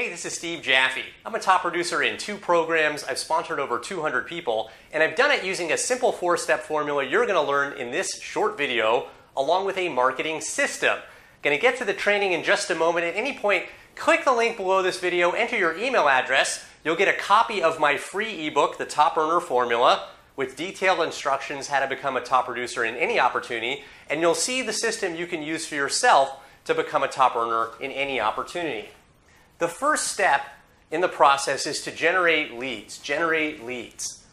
Hey, this is Steve Jaffe. I'm a top producer in two programs. I've sponsored over 200 people, and I've done it using a simple four step formula you're going to learn in this short video, along with a marketing system. Going to get to the training in just a moment. At any point, click the link below this video, enter your email address. You'll get a copy of my free ebook, The Top Earner Formula, with detailed instructions how to become a top producer in any opportunity, and you'll see the system you can use for yourself to become a top earner in any opportunity. The first step in the process is to generate leads. Generate leads.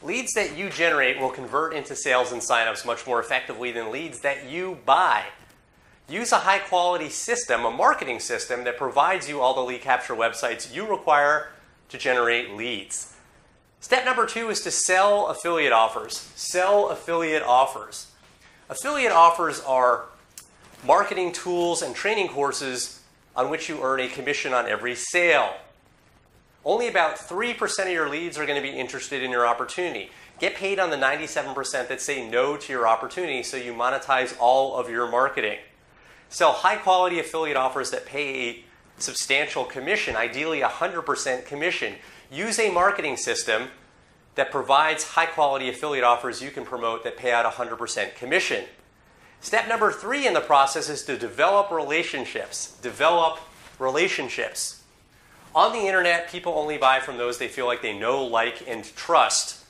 Leads that you generate will convert into sales and signups much more effectively than leads that you buy. Use a high quality system, a marketing system that provides you all the lead capture websites you require to generate leads. Step number two is to sell affiliate offers. Sell affiliate offers. Affiliate offers are marketing tools and training courses on which you earn a commission on every sale. Only about 3% of your leads are going to be interested in your opportunity. Get paid on the 97% that say no to your opportunity so you monetize all of your marketing. Sell high quality affiliate offers that pay a substantial commission, ideally 100% commission. Use a marketing system that provides high quality affiliate offers you can promote that pay out 100% commission. Step number three in the process is to develop relationships. Develop relationships. On the internet, people only buy from those they feel like they know, like, and trust.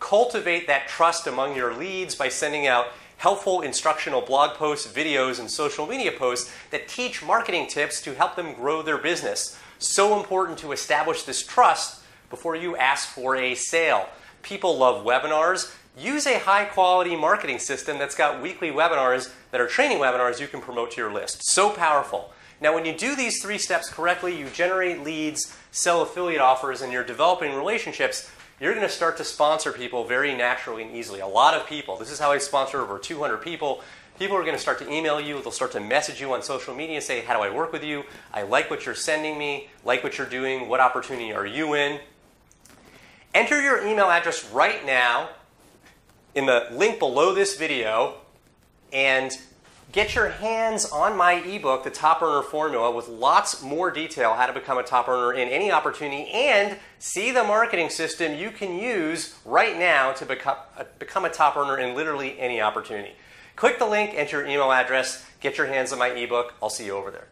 Cultivate that trust among your leads by sending out helpful instructional blog posts, videos, and social media posts that teach marketing tips to help them grow their business. So important to establish this trust before you ask for a sale. People love webinars. Use a high quality marketing system that's got weekly webinars that are training webinars you can promote to your list. So powerful. Now, when you do these three steps correctly, you generate leads, sell affiliate offers, and you're developing relationships, you're going to start to sponsor people very naturally and easily. A lot of people. This is how I sponsor over 200 people. People are going to start to email you. They'll start to message you on social media, say, How do I work with you? I like what you're sending me, like what you're doing. What opportunity are you in? Enter your email address right now in the link below this video and get your hands on my ebook, The Top Earner Formula, with lots more detail how to become a top earner in any opportunity and see the marketing system you can use right now to become a, uh, become a top earner in literally any opportunity. Click the link, enter your email address, get your hands on my ebook. I'll see you over there.